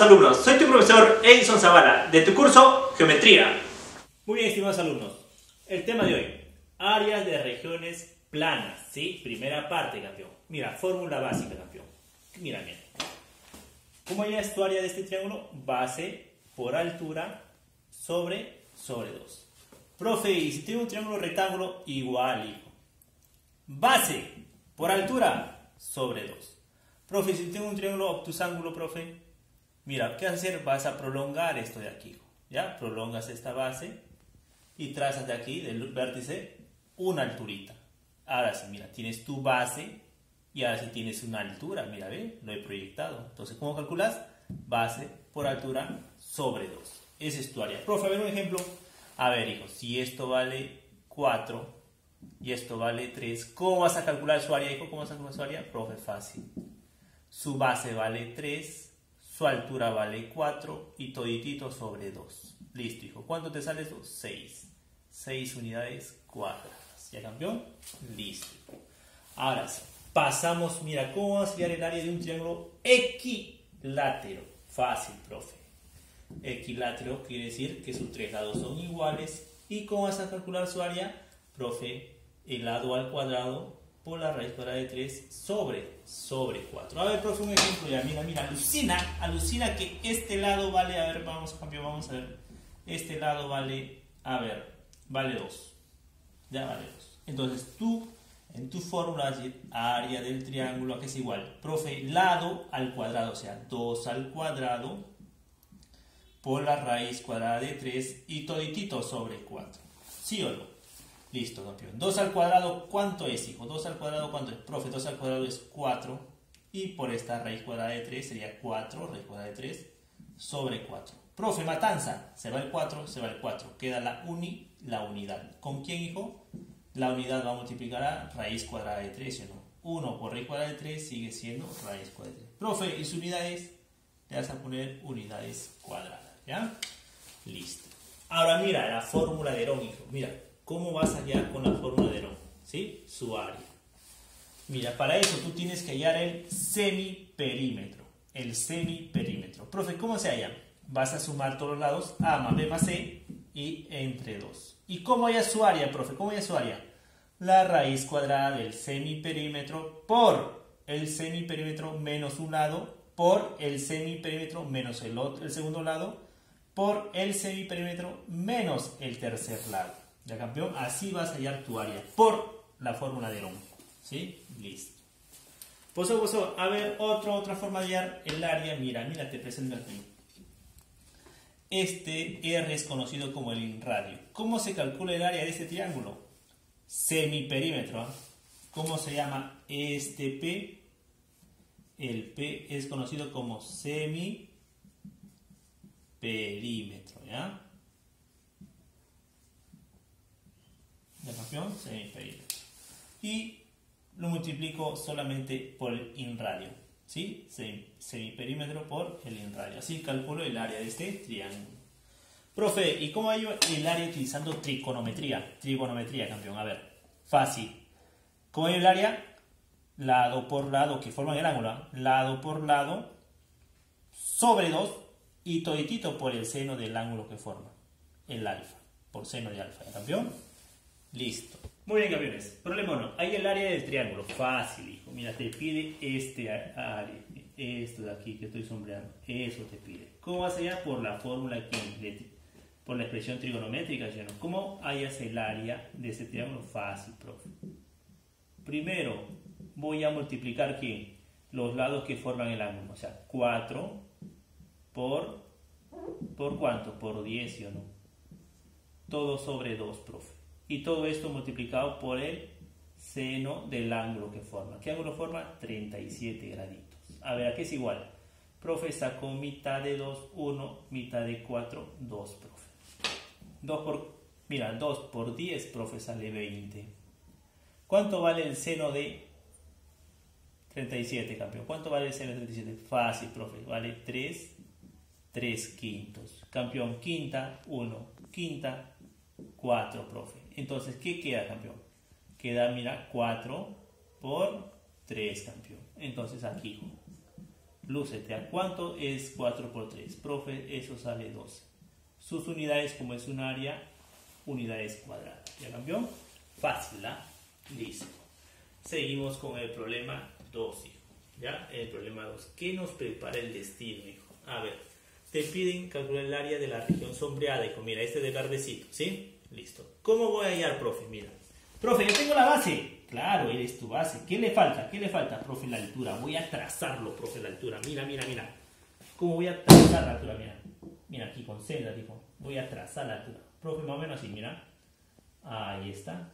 Estimados alumnos. Soy tu profesor Edison Zavala, de tu curso Geometría. Muy bien, estimados alumnos. El tema de hoy, áreas de regiones planas, ¿sí? Primera parte, campeón. Mira, fórmula básica, campeón. Mira, mira. ¿Cómo es tu área de este triángulo? Base por altura sobre, sobre 2. Profe, y si tiene un triángulo rectángulo, igual, hijo. Base por altura sobre 2. Profe, si tengo un triángulo obtusángulo, profe, mira, ¿qué vas a hacer? Vas a prolongar esto de aquí, ¿ya? Prolongas esta base y trazas de aquí, del vértice, una alturita. Ahora sí, mira, tienes tu base y ahora sí tienes una altura, mira, ve, lo he proyectado. Entonces, ¿cómo calculas? Base por altura sobre 2. Ese es tu área. Profe, a ver un ejemplo. A ver, hijo, si esto vale 4 y esto vale 3, ¿cómo vas a calcular su área, hijo? ¿Cómo vas a calcular su área? Profe, fácil su base vale 3, su altura vale 4 y toditito sobre 2. Listo, hijo. ¿Cuánto te sale esto? 6. 6 unidades cuadradas. ¿Ya campeón? Listo. Ahora sí, pasamos, mira, ¿cómo va a el área de un triángulo equilátero? Fácil, profe. Equilátero quiere decir que sus tres lados son iguales. ¿Y cómo vas a calcular su área? Profe, el lado al cuadrado por la raíz cuadrada de 3 sobre, sobre 4. A ver, profe, un ejemplo ya. Mira, mira, alucina, alucina que este lado vale, a ver, vamos a cambiar, vamos a ver. Este lado vale, a ver, vale 2. Ya vale 2. Entonces tú, en tu fórmula, área del triángulo, que es igual, profe, lado al cuadrado, o sea, 2 al cuadrado por la raíz cuadrada de 3 y toditito sobre 4. ¿Sí o no? Listo, campeón. 2 al cuadrado, ¿cuánto es, hijo? 2 al cuadrado, ¿cuánto es? Profe, 2 al cuadrado es 4. Y por esta raíz cuadrada de 3 sería 4, raíz cuadrada de 3, sobre 4. Profe, matanza. Se va el 4, se va el 4. Queda la uni, la unidad. ¿Con quién, hijo? La unidad va a multiplicar a raíz cuadrada de 3, ¿no? 1 por raíz cuadrada de 3 sigue siendo raíz cuadrada de 3. Profe, ¿y su unidad es? Le vas a poner unidades cuadradas, ¿ya? Listo. Ahora mira la fórmula de Herón, hijo. Mira, ¿Cómo vas a hallar con la fórmula de Herón? ¿Sí? Su área. Mira, para eso tú tienes que hallar el semiperímetro. El semiperímetro. Profe, ¿cómo se halla? Vas a sumar todos los lados, A más B más C y entre 2. ¿Y cómo halla su área, profe? ¿Cómo halla su área? La raíz cuadrada del semiperímetro por el semiperímetro menos un lado por el semiperímetro menos el, otro, el segundo lado por el semiperímetro menos el tercer lado. Ya campeón, así vas a hallar tu área por la fórmula de Herón. ¿Sí? Listo. Pozo, pozo, a ver, otra, otra forma de hallar el área. Mira, mira, te presento aquí. Este R es conocido como el radio. ¿Cómo se calcula el área de este triángulo? Semiperímetro. ¿ah? ¿Cómo se llama este P? El P es conocido como semiperímetro, ¿ya? Y lo multiplico solamente por el inradio, ¿sí? Semiperímetro por el inradio. Así calculo el área de este triángulo. Profe, ¿y cómo hay el área utilizando trigonometría? Trigonometría, campeón. A ver, fácil. ¿Cómo hay el área? Lado por lado, que forman el ángulo. Lado por lado, sobre 2 y toditito por el seno del ángulo que forma. El alfa, por seno de alfa, campeón? Listo. Muy bien, campeones. Problema no. Hay el área del triángulo. Fácil, hijo. Mira, te pide este área. Esto de aquí que estoy sombreando. Eso te pide. ¿Cómo vas allá? Por la fórmula que por la expresión trigonométrica, ¿no? ¿Cómo hallas el área de ese triángulo? Fácil, profe. Primero, voy a multiplicar ¿qué? los lados que forman el ángulo. O sea, 4 por, ¿por cuánto? Por 10, ¿sí o no? Todo sobre 2, profe y todo esto multiplicado por el seno del ángulo que forma. ¿Qué ángulo forma? 37 graditos. A ver, ¿a qué es igual? Profe, sacó mitad de 2, 1, mitad de 4, 2, profe. 2 por, mira, 2 por 10, profe, sale 20. ¿Cuánto vale el seno de 37, campeón? ¿Cuánto vale el seno de 37? Fácil, profe, vale 3, 3 quintos. Campeón, quinta, 1, quinta, 4, profe. Entonces, ¿qué queda, campeón? Queda, mira, 4 por 3, campeón. Entonces, aquí lúcete, ¿a cuánto es 4 por 3? Profe, eso sale 12. Sus unidades, como es un área, unidades cuadradas. ¿Ya cambió? Fácil, ¿ah? Listo. Seguimos con el problema 2, hijo. ¿Ya? El problema 2. ¿Qué nos prepara el destino, hijo? A ver, te piden calcular el área de la región sombreada, hijo. Mira, este de verdecito, ¿sí? Listo. ¿Cómo voy a hallar, profe? Mira. Profe, yo tengo la base. Claro, eres tu base. ¿Qué le falta? ¿Qué le falta, profe, la altura? Voy a trazarlo, profe, la altura. Mira, mira, mira. ¿Cómo voy a trazar la altura? Mira. Mira, aquí concéntrate, hijo. Voy a trazar la altura. Profe, más o menos así, mira. Ahí está.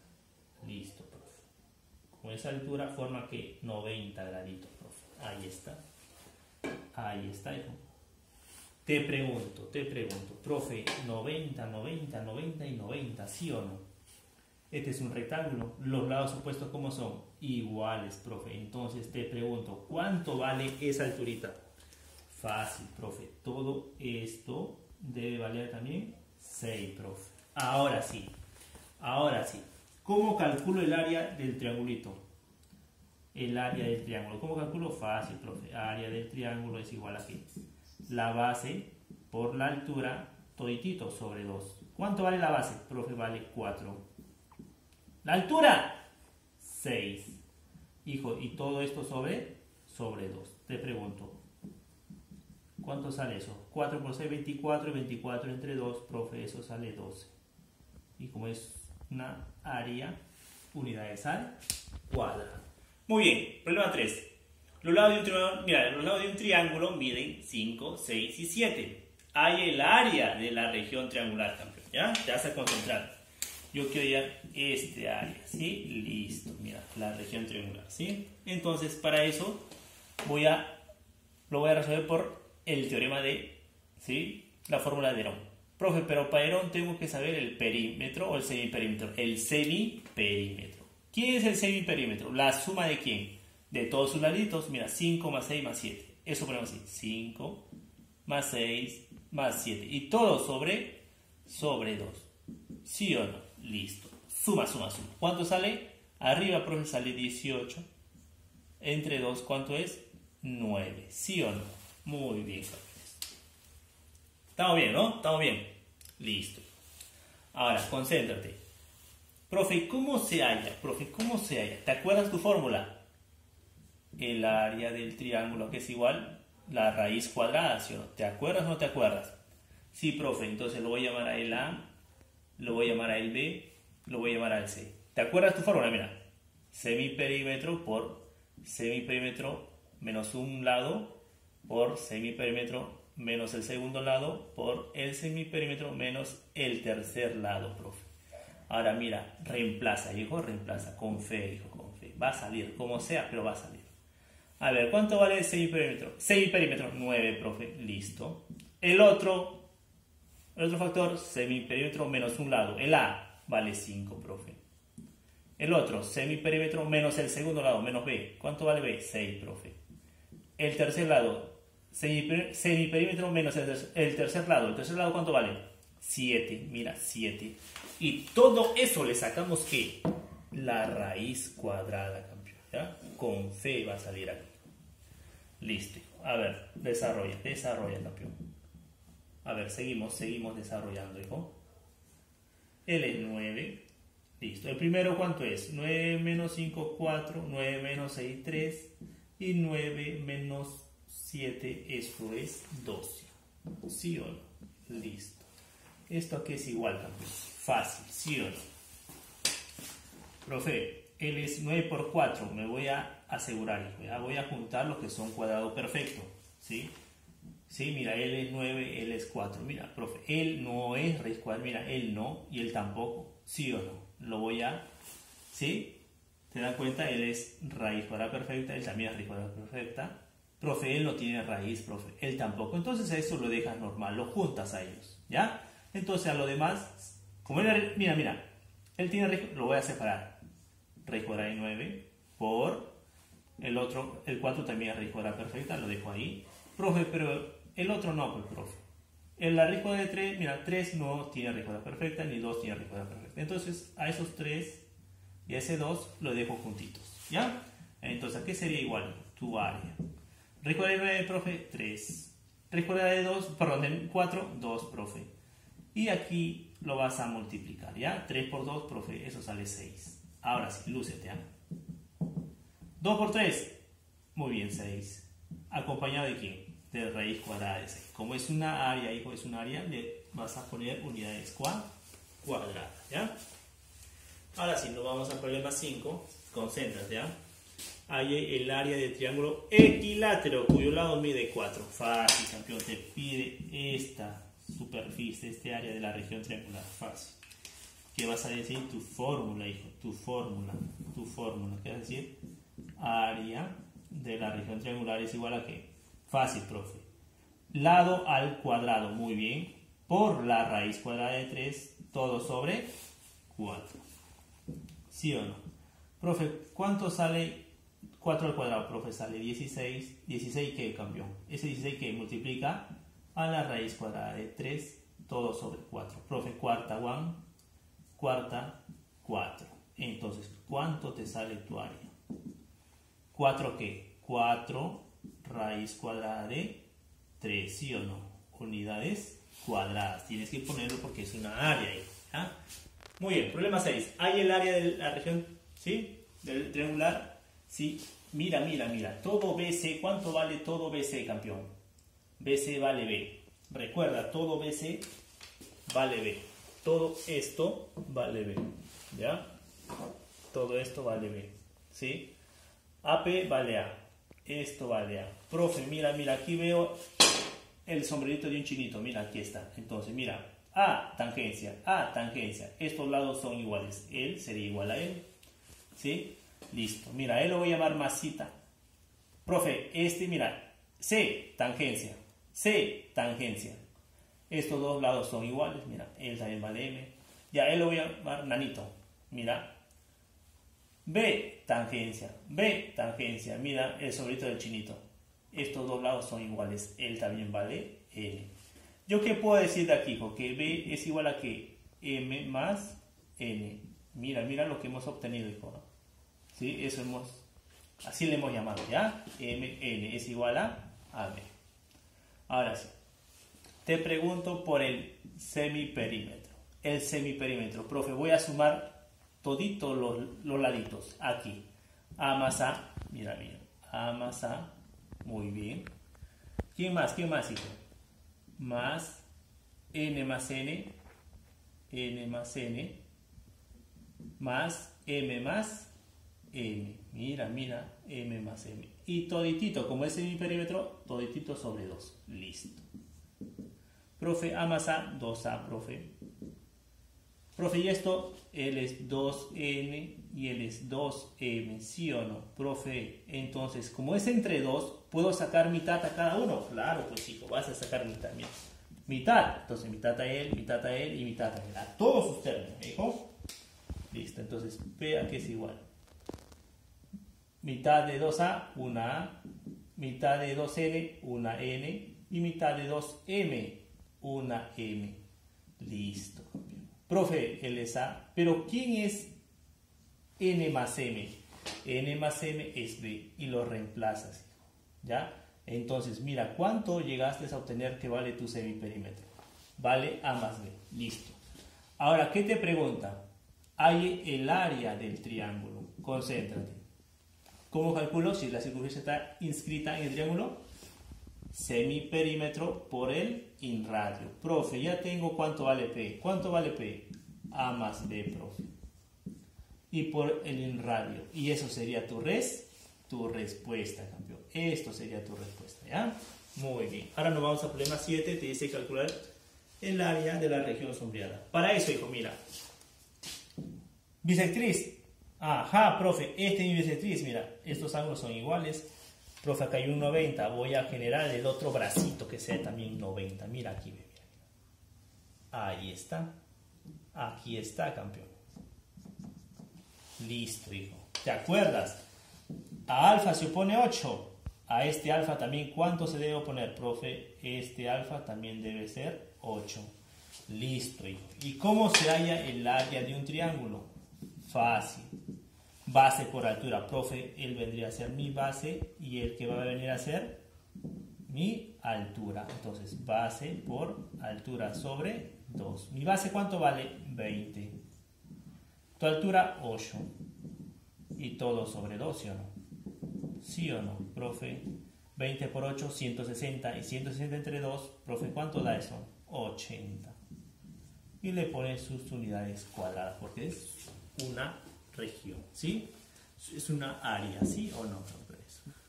Listo, profe. Con esa altura forma que 90 graditos, profe. Ahí está. Ahí está, hijo. Te pregunto, te pregunto, profe, 90, 90, 90 y 90, ¿sí o no? Este es un rectángulo. Los lados opuestos, ¿cómo son? Iguales, profe. Entonces te pregunto, ¿cuánto vale esa alturita? Fácil, profe. Todo esto debe valer también 6, profe. Ahora sí, ahora sí. ¿Cómo calculo el área del triangulito? El área del triángulo. ¿Cómo calculo? Fácil, profe. Área del triángulo es igual a qué? La base por la altura, toditito sobre 2. ¿Cuánto vale la base? Profe, vale 4. La altura, 6. Hijo, ¿y todo esto sobre? Sobre 2. Te pregunto, ¿cuánto sale eso? 4 por 6, 24, y 24 entre 2, profe, eso sale 12. Y como es una área, unidades al cuadrado. Muy bien, problema 3. Los lados de un mira, los lados de un triángulo miden 5, 6 y 7. Hay el área de la región triangular, campeón. ¿Ya? Te vas a concentrar. Yo quiero hallar este área, ¿sí? Listo, mira, la región triangular, ¿sí? Entonces, para eso, voy a, lo voy a resolver por el teorema de, ¿sí? La fórmula de Herón. Profe, pero para Herón tengo que saber el perímetro o el semiperímetro. El semiperímetro. ¿Quién es el semiperímetro? ¿La suma de quién? De todos sus laditos. Mira, 5 más 6 más 7. Eso ponemos así. 5 más 6 más 7. Y todo sobre, sobre 2. ¿Sí o no? Listo. Suma, suma, suma. ¿Cuánto sale? Arriba, profe, sale 18. Entre 2, ¿cuánto es? 9. ¿Sí o no? Muy bien, Estamos bien, ¿no? Estamos bien. Listo. Ahora, concéntrate. Profe, ¿cómo se halla? Profe, ¿cómo se halla? ¿Te acuerdas tu fórmula? El área del triángulo que es igual la raíz cuadrada, ¿sí? ¿Te acuerdas o no te acuerdas? Sí, profe, entonces lo voy a llamar a el A lo voy a llamar a el B, lo voy a llamar al C. ¿Te acuerdas tu fórmula? Mira, semiperímetro por semiperímetro menos un lado por semiperímetro menos el segundo lado por el semiperímetro menos el tercer lado, profe. Ahora mira, reemplaza, hijo, reemplaza, con fe, hijo, con fe. Va a salir, como sea, pero va a salir. A ver, ¿cuánto vale el semiperímetro? Semiperímetro, 9, profe, listo. El otro, el otro factor, semiperímetro menos un lado. El A vale 5, profe. El otro, semiperímetro menos el segundo lado, menos B. ¿Cuánto vale B? 6, profe. El tercer lado, semiperímetro menos el, tercer lado. ¿El tercer lado cuánto vale? 7, mira, 7. Y todo eso le sacamos ¿qué? La raíz cuadrada, campeón. ¿ya? Con C va a salir aquí. Listo. A ver, desarrolla, desarrolla, campeón. A ver, seguimos, seguimos desarrollando, hijo. L es 9. Listo. El primero, ¿cuánto es? 9 menos 5, 4. 9 menos 6, 3. Y 9 menos 7, esto es 12. ¿Sí o no? Listo. Esto aquí es igual también. Fácil, ¿sí o no? Profe, L es 9 por 4. Me voy a asegurar, hijo. Voy a juntar los que son cuadrado perfecto. ¿Sí? Sí, mira, él es 9, él es 4. Mira, profe, él no es raíz cuadrada. Mira, él no y él tampoco. ¿Sí o no? Lo voy a... ¿Sí? ¿Te das cuenta? Él es raíz cuadrada perfecta, él también es raíz cuadrada perfecta. Profe, él no tiene raíz, profe, él tampoco. Entonces eso lo dejas normal, lo juntas a ellos, ¿ya? Entonces a lo demás, como él, mira, mira, él tiene raíz, lo voy a separar. Raíz cuadrada de 9 por el otro, el 4 también es raíz cuadrada perfecta, lo dejo ahí. Profe, pero el otro no, pues, profe. En la raíz de 3, mira, 3 no tiene raíz perfecta, ni 2 tiene raíz perfecta. Entonces, a esos 3 y a ese 2 lo dejo juntitos, ¿ya? Entonces, ¿a qué sería igual? Tu área. Raíz cuadrada de 9, profe, 3. Raíz cuadrada de 2, perdón, de 4, 2, profe. Y aquí lo vas a multiplicar, ¿ya? 3 por 2, profe, eso sale 6. Ahora sí, lúcete, ¿ah? 2 por 3, muy bien, 6. ¿Acompañado de quién? De raíz cuadrada de 6. Como es una área, hijo, es un área, le vas a poner unidades cuadradas, ¿ya? Ahora sí, nos vamos al problema 5. Concéntrate, ¿ya? Hay el área del triángulo equilátero cuyo lado mide 4. Fácil, campeón. Te pide esta superficie, este área de la región triangular. Fácil. ¿Qué vas a decir? Tu fórmula, hijo. Tu fórmula. Tu fórmula. ¿Qué vas a decir? Área de la región triangular es igual a qué? Fácil, profe. Lado al cuadrado. Muy bien. Por la raíz cuadrada de 3. Todo sobre 4. ¿Sí o no? Profe, ¿cuánto sale 4 al cuadrado? Profe, sale 16. ¿16 qué cambió? Ese 16 que multiplica a la raíz cuadrada de 3, todo sobre 4. Profe, cuarta 1, cuarta 4. Entonces, ¿cuánto te sale tu área? 4 qué? 4 raíz cuadrada de 3, ¿sí o no? Unidades cuadradas. Tienes que ponerlo porque es una área ahí. ¿ah? Muy bien, problema 6. Hay el área de la región, ¿sí? Del triangular. Sí. Mira, mira, mira. Todo BC, ¿cuánto vale todo BC, campeón? BC vale B. Recuerda, todo BC vale B. Todo esto vale B. ¿Ya? Todo esto vale B. ¿Sí? AP vale A. Esto vale A. Profe, mira, mira, aquí veo el sombrerito de un chinito. Mira, aquí está. Entonces, mira, a tangencia, A tangencia. Estos lados son iguales. Él sería igual a él. ¿Sí? Listo. Mira, él lo voy a llamar masita. Profe, este, mira, C tangencia. C tangencia. Estos dos lados son iguales. Mira, él también vale M. Ya, él lo voy a llamar nanito. Mira. B tangencia. B tangencia. Mira el sobrito del chinito. Estos dos lados son iguales. Él también vale L. ¿Yo qué puedo decir de aquí, hijo? Que B es igual a que M más N. Mira, mira lo que hemos obtenido, hijo. ¿Sí? Eso hemos, así le hemos llamado, ¿ya? M, N es igual a A, B. Ahora sí. Te pregunto por el semiperímetro. El semiperímetro. Profe, voy a sumar toditos los, los laditos aquí. A más A. Mira, mira. A más A. Muy bien. ¿Quién más? ¿Quién más, hijo? más n más n, n más n, más m más n. Mira, mira, m más m. Y toditito, como es mi perímetro, toditito sobre 2. Listo. Profe, A más A, 2A, profe. Profe, y esto, él es 2N y él es 2M, ¿sí o no? Profe, entonces, como es entre 2, ¿puedo sacar mitad a cada uno? Claro, pues hijo, vas a sacar mitad, mira. Mitad, entonces mitad a él, mitad a él y mitad a él. A todos sus términos, hijo. Listo, entonces vea que es igual. Mitad de 2A, una A. Mitad de 2N, una N. Y mitad de 2M, una M. Listo. Profe, él es A. Pero ¿quién es N más M? N más M es B. Y lo reemplazas. ¿Ya? Entonces, mira, ¿cuánto llegaste a obtener que vale tu semiperímetro? Vale A más B. Listo. Ahora, ¿qué te pregunta? Hay el área del triángulo. Concéntrate. ¿Cómo calculo si la circunferencia está inscrita en el triángulo? Semiperímetro por el inradio. Profe, ya tengo cuánto vale P. ¿Cuánto vale P? A más B, profe. Y por el inradio. Y eso sería tu res, tu respuesta, campeón. Esto sería tu respuesta, ¿ya? Muy bien. Ahora nos vamos al problema 7. Te dice calcular el área de la región sombreada. Para eso, hijo, mira. Bisectriz. Ajá, profe, este es mi bisectriz. Mira, estos ángulos son iguales. Profe, acá hay un 90. Voy a generar el otro bracito que sea también 90. Mira aquí, mira. Ahí está. Aquí está, campeón. Listo, hijo. ¿Te acuerdas? A alfa se opone 8. A este alfa también, ¿cuánto se debe oponer, profe? Este alfa también debe ser 8. Listo, hijo. ¿Y cómo se halla el área de un triángulo? Fácil. Base por altura. Profe, él vendría a ser mi base y el que va a venir a ser mi altura. Entonces, base por altura sobre 2. ¿Mi base cuánto vale? 20. Tu altura, 8. Y todo sobre 2, ¿sí o no? ¿Sí o no, profe? 20 por 8, 160. Y 160 entre 2, profe, ¿cuánto da eso? 80. Y le pone sus unidades cuadradas, porque es una región, ¿sí? Es una área, ¿sí o no?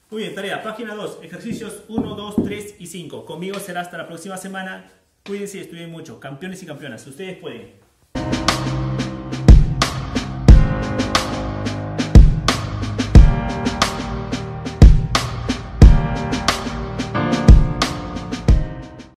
Muy bien, tarea, página 2, ejercicios 1, 2, 3 y 5. Conmigo será hasta la próxima semana. Cuídense y estudien mucho. Campeones y campeonas, ustedes pueden.